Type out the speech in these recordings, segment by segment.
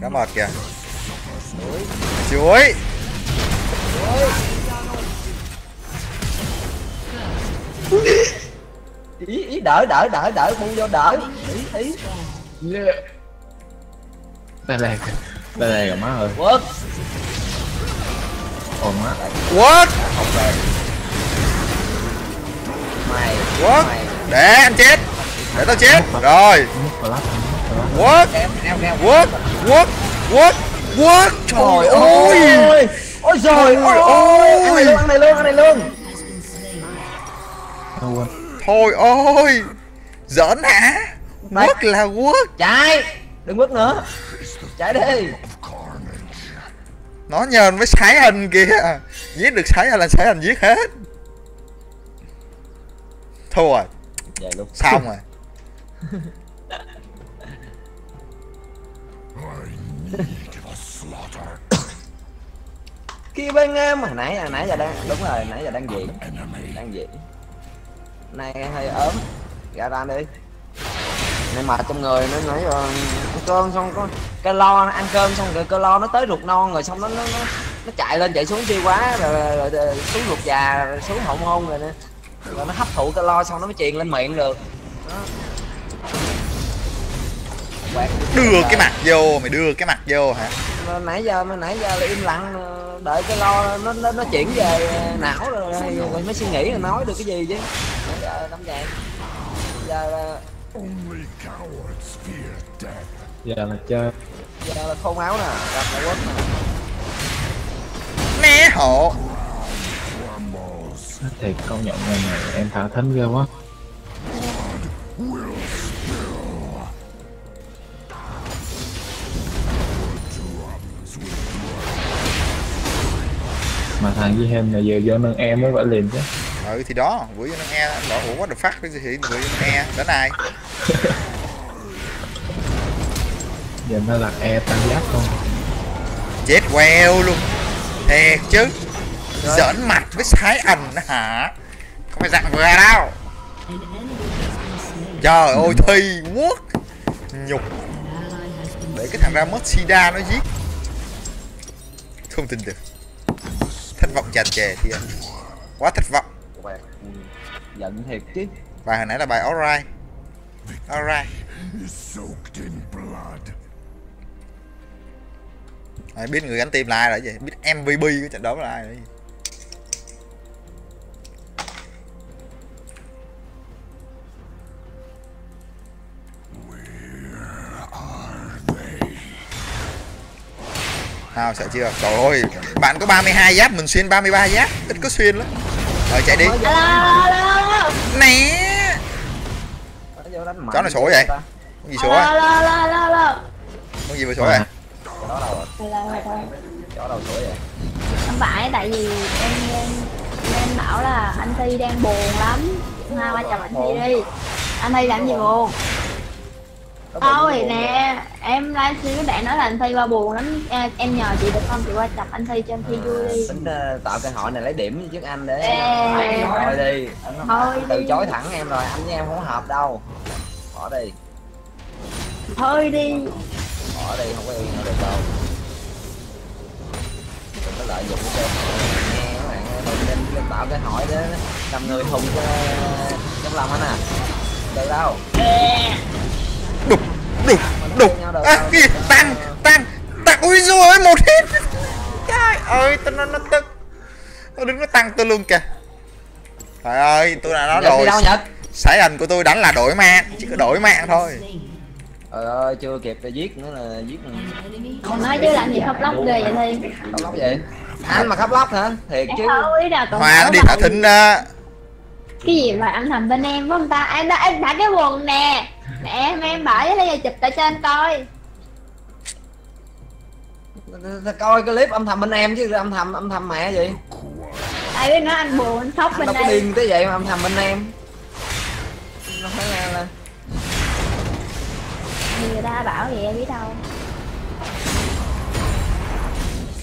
Cá mệt kìa. Chuối. Ý ý đỡ đỡ đỡ đỡ bu vô đỡ. Ý ý. Đây đây là rồi má ơi. Quất còn má. What? Không về. Mày What? Mày Để anh chết. Để tao chết. Rồi What? What? What? What? What? Trời ơi. Ôi trời ôi ôi ăn này luôn ăn này luôn Thôi ôi. Giỡn hả? Quất là quất chạy. Đừng bước nữa. Chạy đi. Nó nhờn với sái hình kìa. Giết được sái hình là sái hình giết hết. Thua rồi luôn. Xong rồi kia bên à, em hồi nãy hồi nãy giờ đang đúng rồi nãy giờ đang diễn. Đang diễn. Này hơi ốm. Ra ra đi. Này mà trong người nó nãy giờ ăn cơm xong có cái lo nó ăn cơm xong rồi cái lo nó tới ruột non rồi xong nó nó nó, nó chạy lên chạy xuống chi quá rồi, rồi, rồi, rồi xuống ruột già rồi xuống hậu môn rồi nè. Rồi nó hấp thụ cái lo xong nó mới truyền lên miệng được. Đó. Đưa cái mặt vô Mày đưa cái mặt vô hả? Mà nãy giờ mà nãy giờ là im lặng ờ, đợi cái lo nó nó, nó chuyển về não rồi, rồi, mới suy nghĩ rồi nói được cái gì chứ? Nãy giờ đâm vậy giờ là giờ là chơi. Giờ là khôn áo nè gặp lại quất nè. Né hộ. Thiệt công nhận ngày này em thả thính ghê quá thằng với hem là giờ vô nâng em mới phải liền chứ. Ừ thì đó Bữa vô nó nghe Anh bảo ủa what the fuck? Cái gì Bữa vô nó nghe Đánh ai? Giờ nó là e tăng giáp không Chết queo luôn. Thiệt chứ. Giỡn mặt với sái ảnh hả? Không phải dặn vừa đâu. Trời ơi thi quốc. Nhục. Để cái thằng ra mất sida nó giết. Không tin được Thất vọng tràn trề thì Quá thất vọng. Ừ, giận thiệt chứ. Bài hồi nãy là bài alright. Alright. Ai biết người gánh tim là ai là gì Biết MVP của trận đấu là ai là gì Nào sợ chưa? Trời ơi Bạn có 32 giáp Mình xuyên 33 giáp. Ít có xuyên lắm. Rồi chạy đi. Mạnh Chó này sổ vậy? Con gì alo à Con gì vừa số à chó sổ vậy? Không phải tại vì em em em bảo là anh thi đang buồn lắm. Hai ba chồng anh thi đi. Anh thi làm gì buồn thôi nè em livestream với bạn nói là anh thi ba buồn lắm. Em, em nhờ chị được không? Chị qua chồng anh thi cho anh thi vui đi. tính ờ, tạo cơ hội này lấy điểm trước anh để Ê. thôi đi anh Thôi từ chối thẳng em rồi anh với em không hợp đâu. Bỏ đi. Thôi đi. Bỏ đi không có yêu nhau được đâu. Đừng có lợi dụng cái nghe các bạn nên, nên tạo cái hỏi để làm người hùng cho trong lòng anh à. Được đâu Đục Đục Đục. À gì? Tăng Tăng Tăng Ui rồi ơi một hit. Trời ơi Tao nó nó tức. Nó đứng nó tăng tôi luôn kìa. Trời ơi tôi đã nói rồi. đâu nhật? Sải hình của tôi đánh là đổi mạng Chỉ có đổi mạng thôi. Trời ơi chưa kịp để giết nữa là giết nữa. còn nói chứ làm gì khóc lóc ghê vậy thi? Khóc lóc vậy anh mà khóc lóc hả? Thiệt chứ. Hoa nó đi thả thính đó. Cái gì mà âm thầm bên em phải không ta? Em đã em đã cái quần nè nè em em bởi bây giờ chụp cho anh coi. Coi cái clip âm thầm bên em chứ âm thầm âm thầm mẹ gì ai biết nói anh buồn anh khóc anh bên đâu có đây. điên tới vậy mà âm thầm bên em. Nó phải là, là người ta bảo vậy em biết đâu.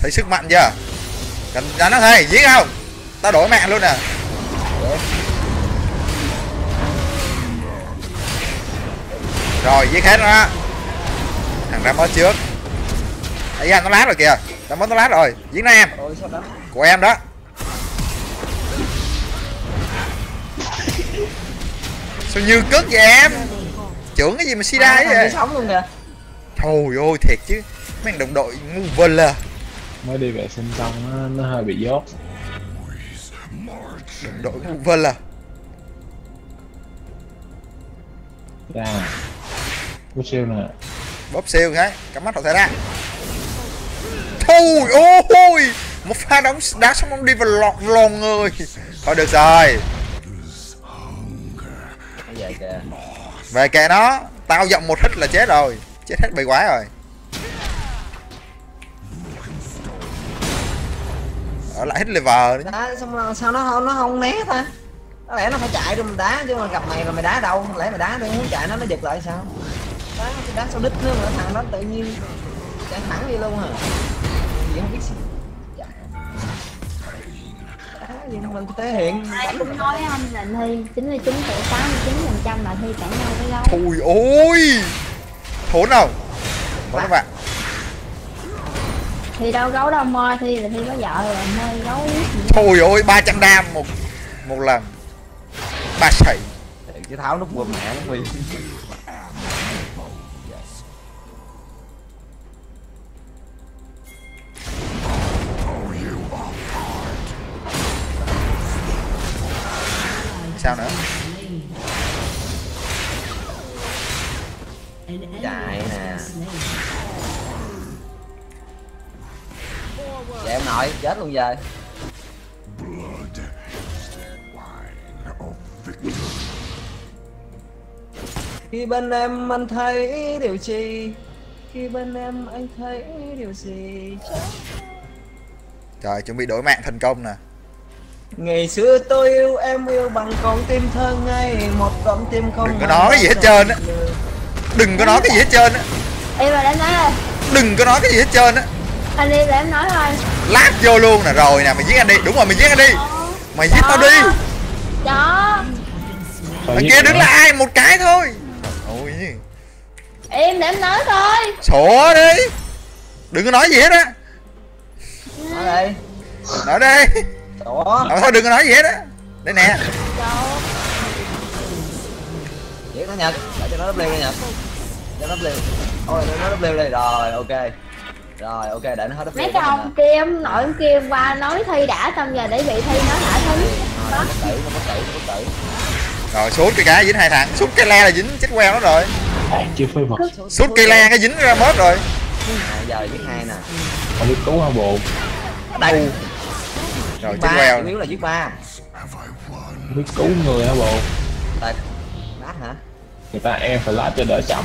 Thấy sức mạnh chưa? Đánh nó thôi Giết không? Tao đổi mạng luôn nè Rồi giết hết nó. Đó Thằng ra mất trước. Ấy da nó lát rồi kìa. Tao mất nó lát rồi. Ôi sao đó của em đó. Sao như cất vậy em? Trưởng cái gì mà sida ấy Thằng vậy? sống luôn kìa. Trời ơi thiệt chứ. Mấy đồng đội ngu vân à mới đi vệ sinh xong nó, nó hơi bị dốt. Đồng đội ngu vân à ra Cú siêu nè. Bóp siêu cái cắm mắt vào thế ra. Thôi ôi một pha đóng đá xong ông đi vào lọt lòn người. Thôi được rồi. Về kệ nó tao giọng một hít là chết rồi. Chết hết bầy quái rồi. Ở lại hit level nữa đá xong sao nó không nó không né ta? Có lẽ nó phải chạy rồi mình đá chứ mà gặp mày rồi mày đá đâu. Lẽ mày đá đi muốn chạy nó nó giật lại sao đá cái đá sao đít nữa mà thằng đó tự nhiên chạy thẳng đi luôn hả? Gì không biết chạy đá gì mà mình thể hiện? Ai cũng nói anh là thi 99 89 phần trăm là thi cãi nhau với gấu. Ôi ôi! Thốn đâu Thốn các bạn. Thì đâu gấu đâu mơ thi là thi có vợ rồi mơ gấu. Gì Thôi ôi 300 đam một một lần. Ba sẩy cái tháo nút quần mẹ nó vì chạy nè. Dạ em nội chết luôn giờ. Khi bên em anh thấy điều gì? Khi bên em anh thấy điều gì? Trời chuẩn bị đổi mạng thành công nè. Ngày xưa tôi yêu em yêu bằng con tim thơ ngây một con tim không Đừng có nói gì hết trơn á. Đừng có nói cái gì hết trơn á. Em mà em nói là Đừng có nói cái gì hết trơn á. Anh đi là em nói thôi. Lát vô luôn nè rồi nè mày giết anh đi. Đúng rồi mày giết anh đi. Mày giết tao đi. Đó. Thằng giết kia đứng nó? lại một cái thôi. Ôi em để em nói thôi. Sổ đi. Đừng có nói gì hết á. Nói đây Nói đi. Đó Ờ, thôi đừng có nói gì hết á. Đây nè. Đâu. Giết nó nhật để cho nó đắp liêu đi nhật cho nó liêu ôi nó đắp liêu đi rồi ok. Rồi ok. Để nó hết đắp liêu mấy cái ông kia ông nội ông kia qua nói thi đã xong giờ để bị thi nó thả thính nó bất tử nó bất tử nó bất tử. Rồi sút cái cái dính hai thằng. Sút cái le là dính chết queo nó rồi. À, chưa phơi vật. Sút cây le cái dính ra mớt rồi. À, giờ giết hai nè. Không biết cứu hả bộ. Đây. Rồi chết ba queo yếu là giết ba? Không biết cứu người hả bộ. Đây Người ta em phải lát cho đỡ chậm.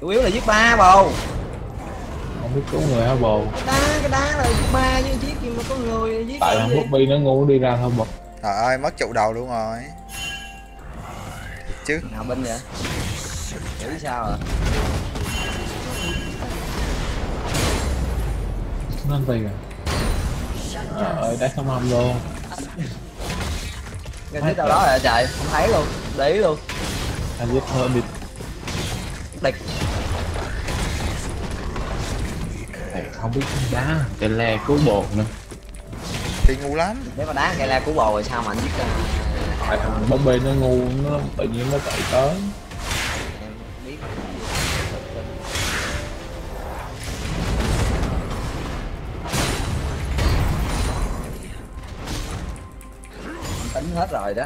Chủ yếu là giết ba bầu. Không biết cứu người hả bộ đá cái đá là giết ba chứ giết gì mà có người giết Tại thằng? Bobby nó ngu nó đi ra thôi bộ Trời ơi mất trụ đầu luôn rồi. Chứ nào binh vậy? Nghĩ sao à? Nó ăn tiền à? Trời ơi đá không hầm luôn. Cái thứ đâu đó rồi trời không thấy luôn ý luôn Anh giết hơn đi địch Thầy không biết đá Cái le cứu bột nữa. Thì ngu lắm. Nếu mà đá cây la của bồ rồi sao mà anh giết Tại thằng Bobby nó ngu Nó tự nhiên nó chạy tới. Tính hết rồi đó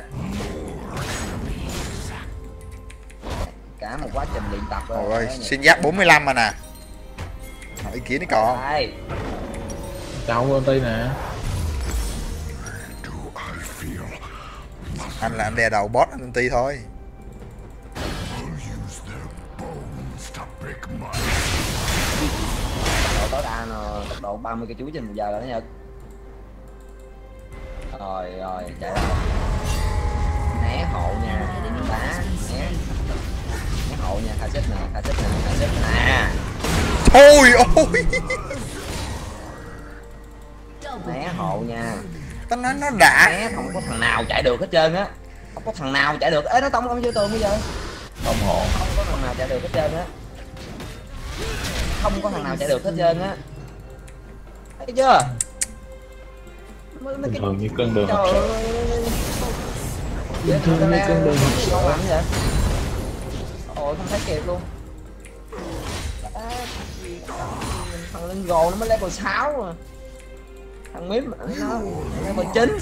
cả một quá trình luyện tập rồi Ôi xuyên giáp 45 mà nè Hỏi kia nó còn. Đây Cháu của ty nè. Do I feel Anh là anh đè đầu boss anh ti thôi. Tối đa nó tốc độ 30 cây chuối trên một giờ rồi đó nhật. Rồi rồi chạy đâu né hộ nha Thôi ôi. Né hộ nha. Tao nói nó đã. Né không có thằng nào chạy được hết trơn á. Không có thằng nào chạy được. Ế nó tông ông vô tường bây giờ. Đồng hộ không có thằng nào chạy được hết trơn á. Không có thằng nào chạy được hết trơn á. Thấy chưa? Bình thường như cân đường học sợ bình thường như cân đường học sợ ôi không thấy kịp luôn thằng lên gồ nó mới level 6 à. Thằng mím nó level 9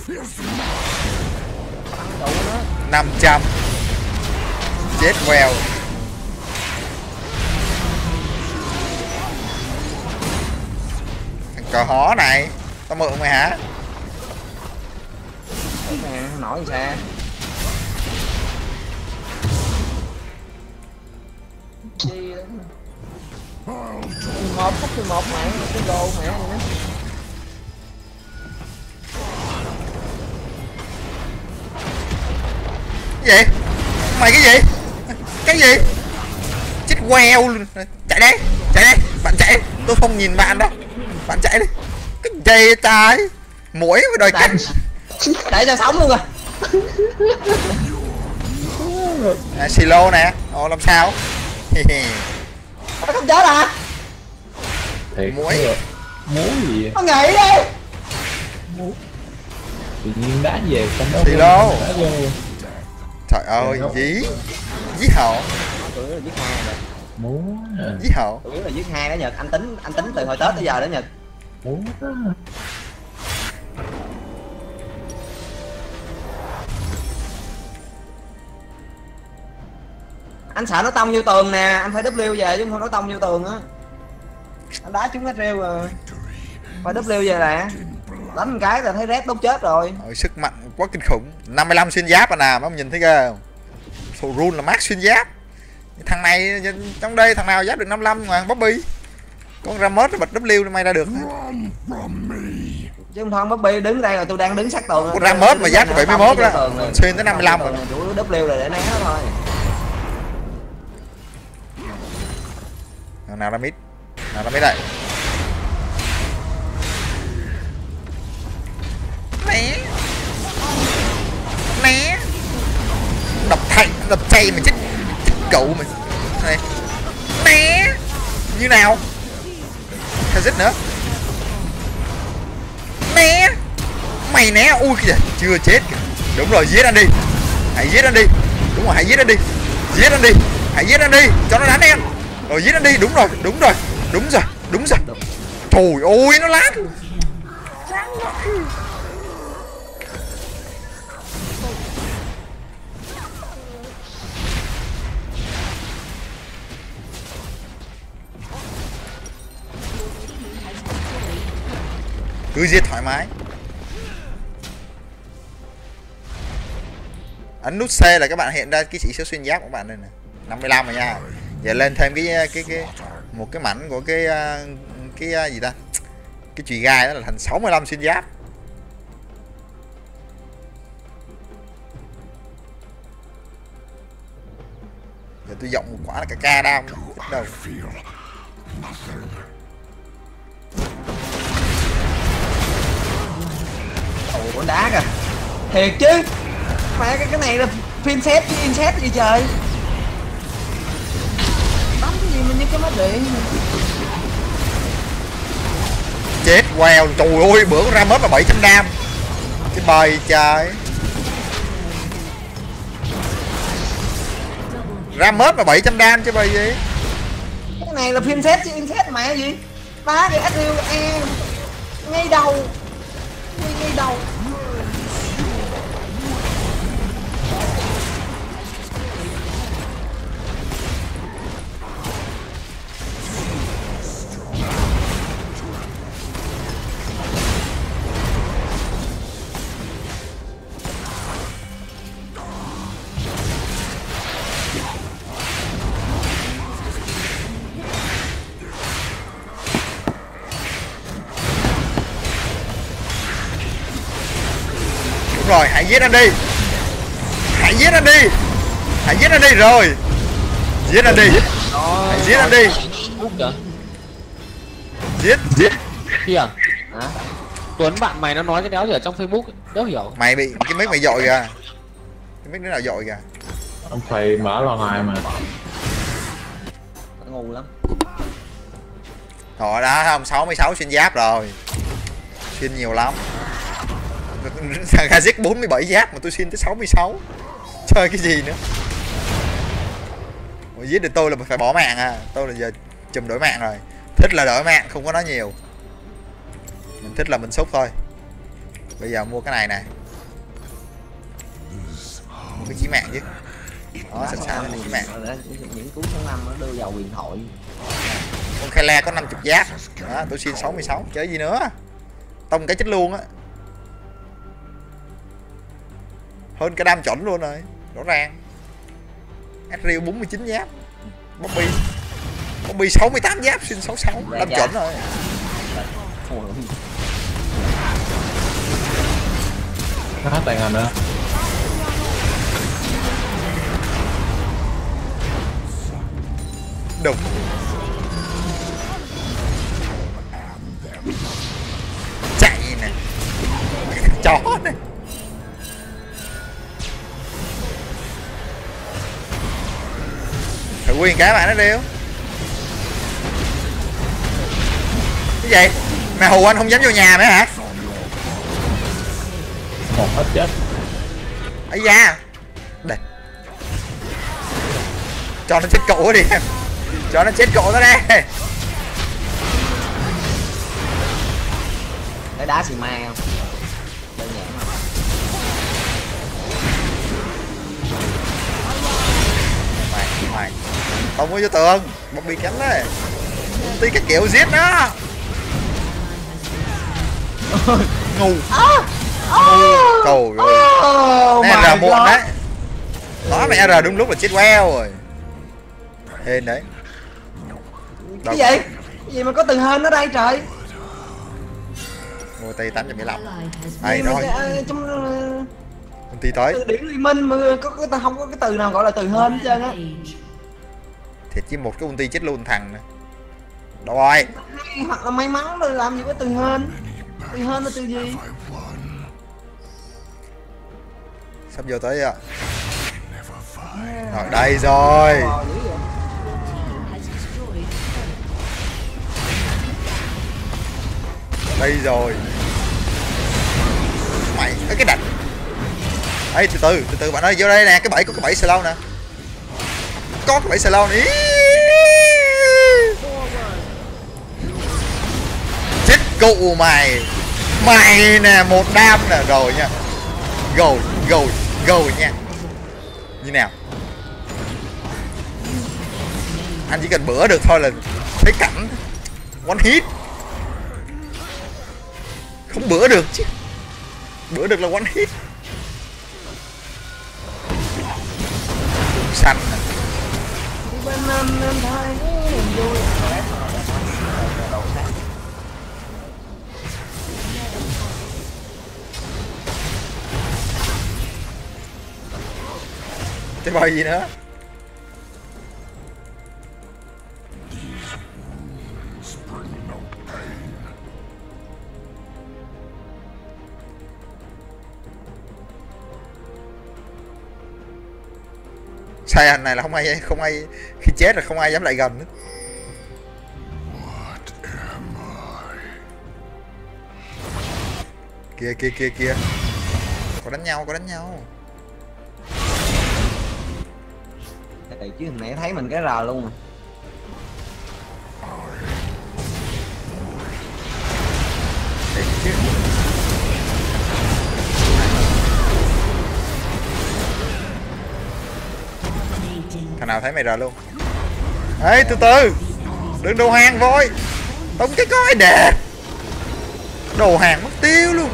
thằng đủ nó 500 chết queo. Thằng cò hó này. Tao mượn mày hả? Nè nổi sao? Chi đó một thì một mẹ cái đồ mẹ này nữa cái gì? Mày cái gì? Cái gì? Chết queo luôn. Chạy đây chạy đây bạn chạy tôi không nhìn bạn đâu. Bạn chạy đi. Cái gì trái mũi với đòi cắn để cho sống luôn rồi à, silo nè. Ồ làm sao nó không chết à? Thiệt. Muối. muối gì vậy? nó nghỉ đi. Tự nhiên đá về trong đó Thì đâu? trời ơi dí. Dí hậu. Muối à, dí hậu. Yếu là giết hai đó nhật anh tính anh tính từ hồi tết tới giờ đó nhật muối anh sợ nó tông vô tường nè anh phải W về chứ không nó tông vô tường á. Anh đá trúng cái rêu rồi. Phải W về nè. Đánh một cái là thấy rét đốt chết rồi. Ôi, sức mạnh quá kinh khủng. 55 xuyên giáp à nè mấy ông nhìn thấy ghê không? Sổ run là max xuyên giáp. Thằng này trong đây thằng nào giáp được 55 hoàng Bobby. Con ra mớt bật W may ra được. Chứ không thôi Bobby đứng đây rồi tôi đang đứng sát tường. Con ra mớt mà giáp được 71 Tông vô đó rồi. xuyên tới 55 rồi. W là để né nó thôi thằng nào ra mít nào ra mít đây né né đập thay đập chay mà chết. Chết cậu mày này. Né như nào? Theo dứt nữa? Né mày né. Ui kìa chưa chết kìa. Đúng rồi giết anh đi. Hãy giết anh đi. Đúng rồi hãy giết anh đi. Giết anh đi. Hãy giết anh đi. Cho nó đánh em rồi giết nó đi. Đúng rồi đúng rồi đúng rồi đúng rồi. Trời ơi, nó lát. Cứ giết thoải mái. Ấn nút C là các bạn hiện ra cái chỉ số xuyên giáp của bạn đây nè. 55 rồi nha giờ lên thêm cái cái cái một cái mảnh của cái ờ, cái ờ, gì ta? Cái chùy gai đó là thành 65 xuyên giáp. Giờ tôi giọng một quả là cả ca đam đâu. ôi con đá kìa. Thiệt chứ. Mẹ cái cái này là phim xét chứ inset gì trời gì mà như cái mắt điện chết queo trời ơi bữa ra mớp là 700 đam. Cái bầy trời. Ra mớp là 700 đam chứ bầy gì? Cái này là phim xét chứ inset mẹ gì? Đá cái SU e. Ngay đầu. Ngay, ngay đầu đúng rồi hãy giết anh đi. Hãy giết anh đi. Hãy giết anh đi rồi. Giết anh đi. Hãy giết anh đi. Giết. Giết. Kìa. Hả? Tuấn bạn mày nó nói cái đéo gì ở trong Facebook Đéo hiểu. Mày bị cái mic mày dội kìa. Cái mic đứa nào dội kìa. Ông phải mở lo ngoài mà. Ngu lắm. Rồi đó không 66 xuyên giáp rồi. Xuyên nhiều lắm thằng Kazik 47 giáp mà tôi xuyên tới 66 chơi cái gì nữa? Ủa, giết được tôi là phải bỏ mạng à? Tôi là giờ chùm đổi mạng rồi. Thích là đổi mạng không có nói nhiều. Mình thích là mình xúc thôi. Bây giờ mua cái này nè. Mua cái chí mạng chứ. Đó sẵn sàng là chí mạng. Những cú số năm nó đưa vào huyền thoại. Con Kyle có 50 giáp. Đó tôi xin 66 chơi gì nữa? Tông cái chết luôn á hơn cái đam chuẩn luôn rồi. Rõ ràng. Ezreal 49 giáp. Bobby. Bobby 68 giáp xin 66 đam chuẩn rồi. Nó hết tàn hình nữa. Đùng chạy nè. Chó này nguyên cái bạn nó điêu cái gì? Mày hù anh không dám vô nhà nữa hả? Một hết chết. Ấy da. Đây. Cho nó chết cổ đi. Em cho nó chết cổ nó đây cái đá xì ma không không có vô tường. Bobby bị cánh đấy. Tí cái kiểu giết nó ngu. Ơi. Oh Nè R muộn đấy. Đó mày R đúng lúc là chết queo rồi. Hên đấy. Cái gì cái gì mà có từ hên ở đây trời? Mua tay 815 gì Đây mà rồi cái- ờ, trong ờ, Công ty tới. từ điển liên minh mà có cái không có cái từ nào gọi là từ hên hết trơn á Thiệt chứ một cái ulti chết luôn thằng này Đâu rồi hoặc là may mắn rồi làm gì có từ hên. Từ hên là từ gì? Sắp vô tới rồi Rồi đây rồi. Đây rồi. Mày cái đạch. Ê từ từ từ từ bạn ơi vô đây nè Cái bẫy có cái bẫy slow nè có cái bẫy xà lon ý. Chết cụ mày. Mày nè, một đam nè. Rồi nha. Rồi rồi rồi nha. Như nào? Anh chỉ cần bữa được thôi là Thấy cảnh. One hit. Không bữa được chứ. Bữa được là one hit. Xanh nè bên nam nam thái niềm vui cái bài gì nữa sai hành này là không ai không ai chết là không ai dám lại gần nữa. Kia kia kia kia. Có đánh nhau có đánh nhau. Thì chứ hồi nãy thấy mình cái rờ luôn à. Thiệt chứ. Thằng nào thấy mày rồi luôn ê, từ từ. Đừng đầu hàng, voi. Tống cái coi đẹp. Đầu hàng mất tiêu luôn.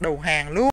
Đầu hàng luôn.